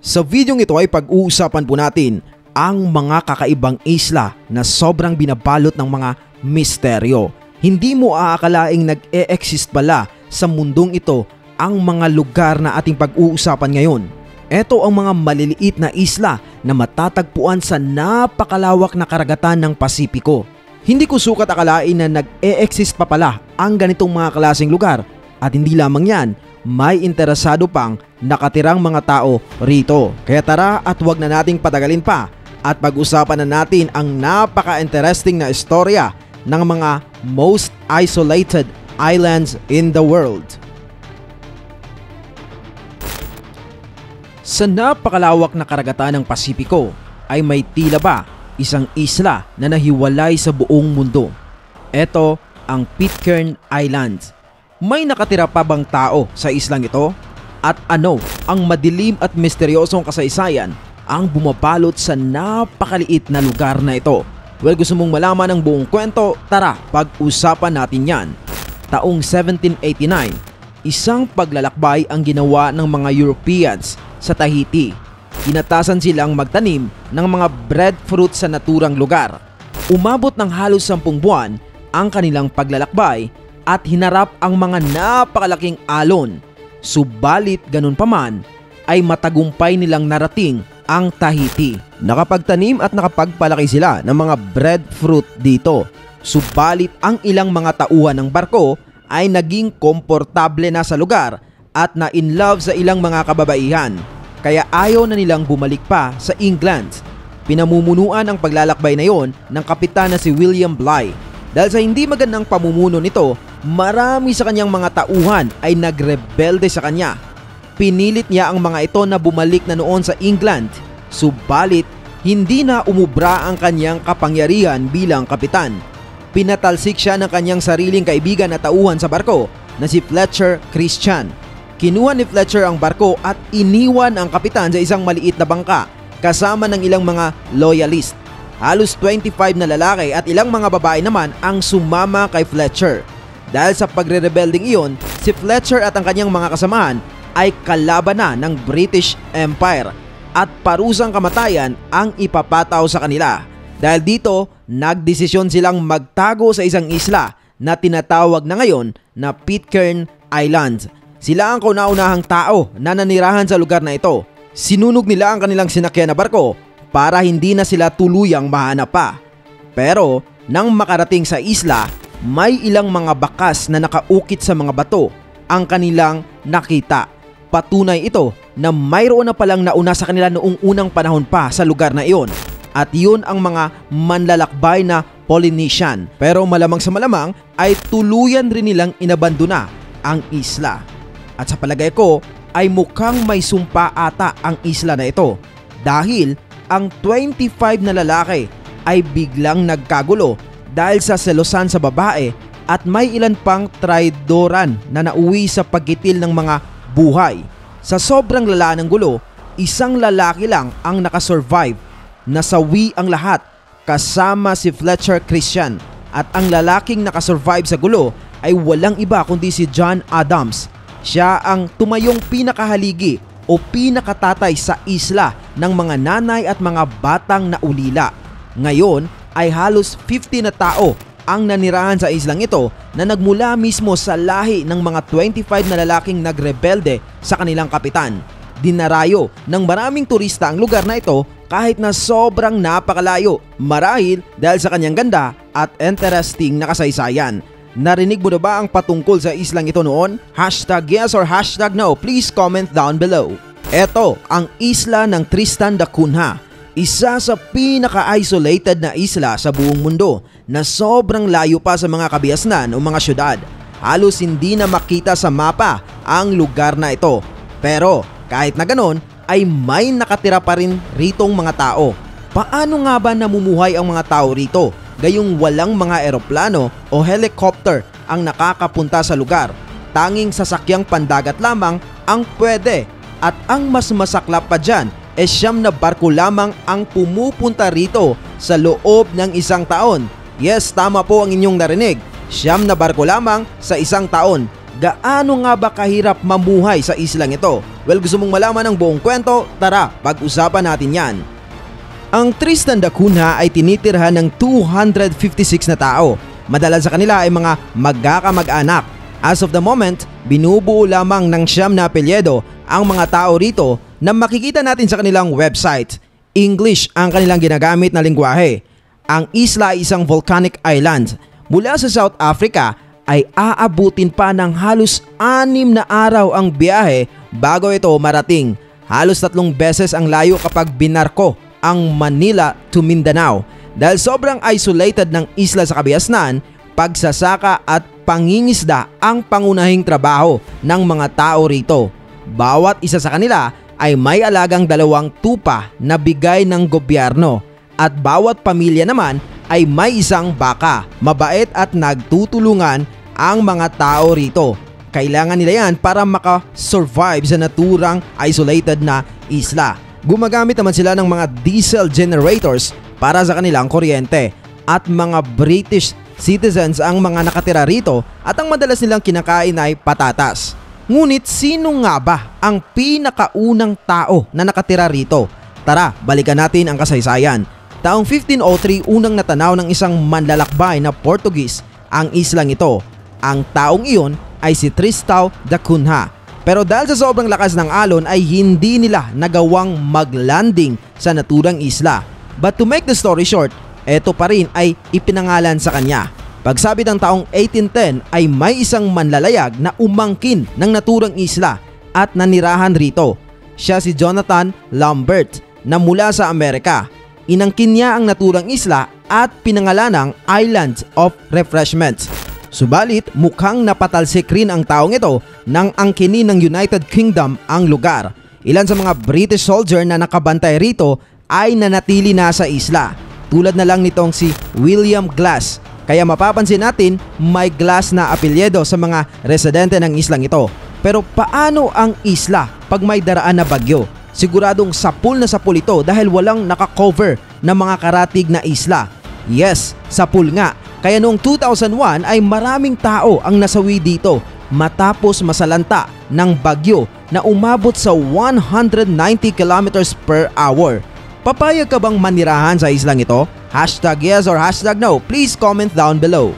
Sa videong ito ay pag-uusapan po natin ang mga kakaibang isla na sobrang binabalot ng mga misteryo. Hindi mo aakalaing nag-e-exist pala sa mundong ito ang mga lugar na ating pag-uusapan ngayon. Ito ang mga maliliit na isla na matatagpuan sa napakalawak na karagatan ng Pasipiko. Hindi ko sukat akalain na nag-e-exist pa pala ang ganitong mga klaseng lugar at hindi lamang yan, may interesado pang nakatirang mga tao rito. Kaya tara at wag na nating patagalin pa at pag-usapan na natin ang napaka-interesting na istorya ng mga most isolated islands in the world. Sa napakalawak na karagatan ng Pasipiko ay may tila ba isang isla na nahiwalay sa buong mundo. Ito ang Pitcairn Islands may nakatira pa bang tao sa islang ito? At ano ang madilim at misteryosong kasaysayan ang bumabalot sa napakaliit na lugar na ito? Well, gusto mong malaman ang buong kwento? Tara, pag-usapan natin yan. Taong 1789, isang paglalakbay ang ginawa ng mga Europeans sa Tahiti. Inatasan silang magtanim ng mga breadfruit sa naturang lugar. Umabot ng halos sampung buwan ang kanilang paglalakbay at hinarap ang mga napakalaking alon. Subalit ganun pa man ay matagumpay nilang narating ang Tahiti. Nakapagtanim at nakapagpalaki sila ng mga breadfruit dito. Subalit ang ilang mga tauhan ng barko ay naging komportable na sa lugar at na in love sa ilang mga kababaihan. Kaya ayaw na nilang bumalik pa sa England. Pinamumunuan ang paglalakbay na yon ng kapitan na si William Bligh. Dahil sa hindi magandang pamumuno nito marami sa kanyang mga tauhan ay nagrebelde sa kanya. Pinilit niya ang mga ito na bumalik na noon sa England, subalit hindi na umubra ang kanyang kapangyarihan bilang kapitan. Pinatalsik siya ng kanyang sariling kaibigan na tauhan sa barko na si Fletcher Christian. Kinuha ni Fletcher ang barko at iniwan ang kapitan sa isang maliit na bangka kasama ng ilang mga loyalist. Halos 25 na lalaki at ilang mga babae naman ang sumama kay Fletcher. Dahil sa pagre-rebelding iyon, si Fletcher at ang kanyang mga kasamahan ay kalaban na ng British Empire at parusang kamatayan ang ipapataw sa kanila. Dahil dito, nagdesisyon silang magtago sa isang isla na tinatawag na ngayon na Pitcairn Island. Sila ang kauna-unahang tao na nanirahan sa lugar na ito. Sinunog nila ang kanilang sinakyan na barko para hindi na sila tuluyang mahanap pa. Pero nang makarating sa isla, may ilang mga bakas na nakaukit sa mga bato ang kanilang nakita. Patunay ito na mayroon na palang nauna sa kanila noong unang panahon pa sa lugar na iyon. At yun ang mga manlalakbay na Polynesian. Pero malamang sa malamang ay tuluyan rin nilang inabandona ang isla. At sa palagay ko ay mukhang may sumpa ata ang isla na ito. Dahil ang 25 na lalaki ay biglang nagkagulo dahil sa selosan sa babae at may ilan pang traidoran na nauwi sa pagkitil ng mga buhay. Sa sobrang lala ng gulo, isang lalaki lang ang nakasurvive. Nasawi ang lahat kasama si Fletcher Christian at ang lalaking nakasurvive sa gulo ay walang iba kundi si John Adams. Siya ang tumayong pinakahaligi o pinakatatay sa isla ng mga nanay at mga batang naulila. Ngayon, ay halos 50 na tao ang nanirahan sa islang ito na nagmula mismo sa lahi ng mga 25 na lalaking nagrebelde sa kanilang kapitan. Dinarayo ng maraming turista ang lugar na ito kahit na sobrang napakalayo marahil dahil sa kanyang ganda at interesting na kasaysayan. Narinig mo na ba ang patungkol sa islang ito noon? Hashtag yes or hashtag no, please comment down below. Ito ang isla ng Tristan da Cunha isa sa pinaka-isolated na isla sa buong mundo na sobrang layo pa sa mga kabiasnan o mga syudad. Halos hindi na makita sa mapa ang lugar na ito. Pero kahit na ganon ay may nakatira pa rin ritong mga tao. Paano nga ba namumuhay ang mga tao rito? Gayong walang mga eroplano o helicopter ang nakakapunta sa lugar. Tanging sasakyang pandagat lamang ang pwede at ang mas masaklap pa dyan e siyam na barko lamang ang pumupunta rito sa loob ng isang taon. Yes, tama po ang inyong narinig. Siyam na barko lamang sa isang taon. gaano nga ba kahirap mamuhay sa islang ito? Well, gusto mong malaman ang buong kwento? Tara, pag-usapan natin yan. Ang Tristan da Cunha ay tinitirhan ng 256 na tao. Madalas sa kanila ay mga magkakamag-anak. As of the moment, binubuo lamang ng siyam na apelyedo ang mga tao rito na makikita natin sa kanilang website. English ang kanilang ginagamit na lingwahe. Ang isla ay isang volcanic island. Mula sa South Africa ay aabutin pa ng halos anim na araw ang biyahe bago ito marating. Halos tatlong beses ang layo kapag binarko ang Manila to Mindanao. Dahil sobrang isolated ng isla sa kabiasnan, pagsasaka at pangingisda ang pangunahing trabaho ng mga tao rito. Bawat isa sa kanila ay may alagang dalawang tupa na bigay ng gobyerno at bawat pamilya naman ay may isang baka, mabait at nagtutulungan ang mga tao rito. Kailangan nila yan para maka-survive sa naturang isolated na isla. Gumagamit naman sila ng mga diesel generators para sa kanilang kuryente at mga British citizens ang mga nakatira rito at ang madalas nilang kinakain ay patatas. Ngunit sino nga ba ang pinakaunang tao na nakatira rito? Tara, balikan natin ang kasaysayan. Taong 1503 unang natanaw ng isang manlalakbay na Portuguese ang islang ito ang taong iyon ay si Tristão da Cunha. Pero dahil sa sobrang lakas ng alon ay hindi nila nagawang maglanding sa naturang isla. But to make the story short, eto pa rin ay ipinangalan sa kanya. Pagsabi ng taong 1810 ay may isang manlalayag na umangkin ng naturang isla at nanirahan rito. Siya si Jonathan Lambert na mula sa Amerika. Inangkin niya ang naturang isla at pinangalanang Island of Refreshments Subalit mukhang napatalsik rin ang taong ito nang angkinin ng United Kingdom ang lugar. Ilan sa mga British soldier na nakabantay rito ay nanatili na sa isla. Tulad na lang nitong si William Glass. Kaya mapapansin natin may Glass na apelyedo sa mga residente ng islang ito. Pero paano ang isla pag may daraan na bagyo? Siguradong sapul na sapul ito dahil walang nakakover na mga karatig na isla. Yes, sapul nga kaya noong 2001 ay maraming tao ang nasawi dito matapos masalanta ng bagyo na umabot sa 190 kilometers per hour. Papayag ka bang manirahan sa islang ito? Hashtag yes or hashtag no, please comment down below.